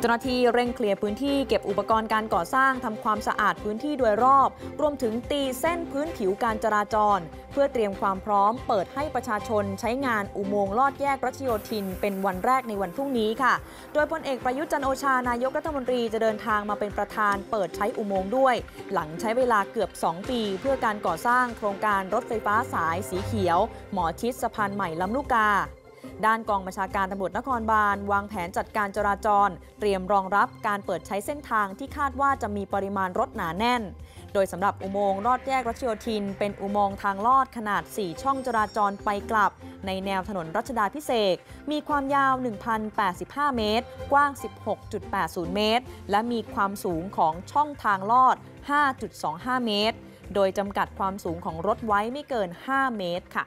เจ้าหน้าที่เร่งเคลียร์พื้นที่เก็บอุปกรณ์การก่อสร้างทำความสะอาดพื้นที่โดยรอบ รวมถึงตีเส้นพื้นผิวการจราจร เพื่อเตรียมความพร้อมเปิดให้ประชาชนใช้งานอุโมงค์ลอดแยกรัชโยธิน เป็นวันแรกในวันพรุ่งนี้ค่ะ โดยพลเอกประยุทธ์จันโอชานายกรัฐมนตรีจะเดินทางมาเป็นประธาน เปิดใช้อุโมงค์ด้วย หลังใช้เวลาเกือบ 2 ปี เพื่อการก่อสร้างโครงการรถไฟฟ้าสายสีเขียว หมอชิดสะพานใหม่ลำลูกกา ด้านกองบัญชาการตำรวจนครบาลวางแผนจัดการจราจร เตรียมรองรับการเปิดใช้เส้นทางที่คาดว่าจะมีปริมาณรถหนาแน่น โดยสำหรับอุโมงค์ลอดแยกรัชโยธิน เป็นอุโมงค์ทางลอดขนาด 4 ช่องจราจรไปกลับ ในแนวถนนรัชดาพิเศษมีความยาว 1,085 เมตร กว้าง 16.80 เมตร และมีความสูงของช่องทางลอด 5.25 เมตร โดยจำกัดความสูงของรถไว้ไม่เกิน 5 เมตรค่ะ